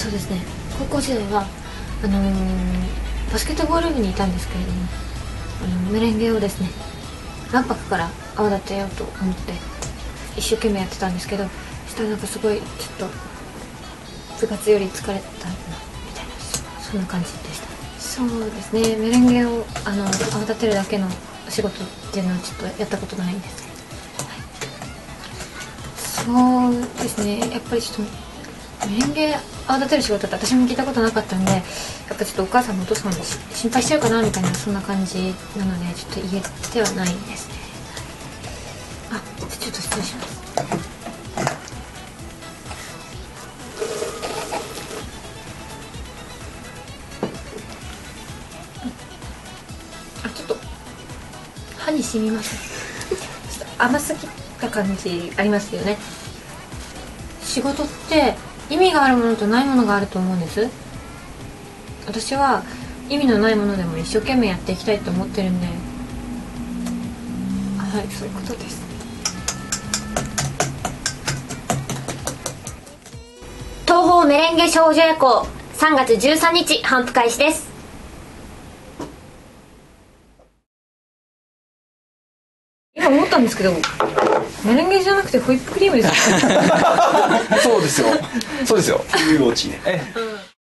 そうですね。高校時代はあのーバスケットボール部にいたんですけれどもあのメレンゲをですね卵白から泡立てようと思って一生懸命やってたんですけどそしたらなんかすごいちょっと部活より疲れたみたいなそんな感じでした。そうですね。メレンゲをあの泡立てるだけのお仕事っていうのはちょっとやったことないんですけど、はい、そうですね。やっぱりちょっとメレンゲ泡立てる仕事って私も聞いたことなかったんでやっぱちょっとお母さんもお父さんも心配しちゃうかなみたいなそんな感じなのでちょっと言えてはないんですね。あちょっと失礼します。あちょっと歯に染みます甘すぎた感じありますよね。仕事って意味があるものとないものがあると思うんです。私は意味のないものでも一生懸命やっていきたいと思ってるんで。はいそういうことです。東方メレンゲ少女夜行3月13日頒布開始です。今思ったんですけどメレンゲじゃなくてホイップクリームです そうですよ。そうですよ。いうオチねえ